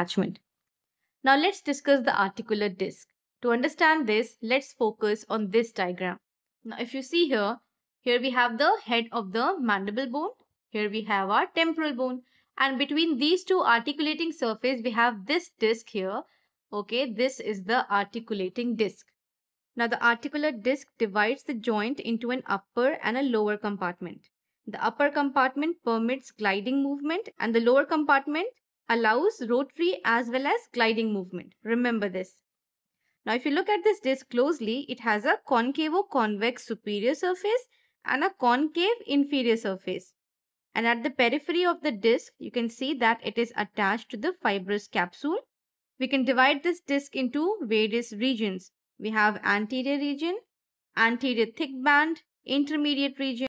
attachment. Now let's discuss the articular disc. To understand this, let's focus on this diagram. Now if you see here, here we have the head of the mandible bone. Here we have our temporal bone. And between these two articulating surface, we have this disc here. Okay, this is the articulating disc. Now the articular disc divides the joint into an upper and a lower compartment. The upper compartment permits gliding movement and the lower compartment allows rotary as well as gliding movement. Remember this. Now if you look at this disc closely, it has a concavo-convex superior surface and a concave inferior surface. And at the periphery of the disc, you can see that it is attached to the fibrous capsule. We can divide this disc into various regions. We have anterior region, anterior thick band, intermediate region,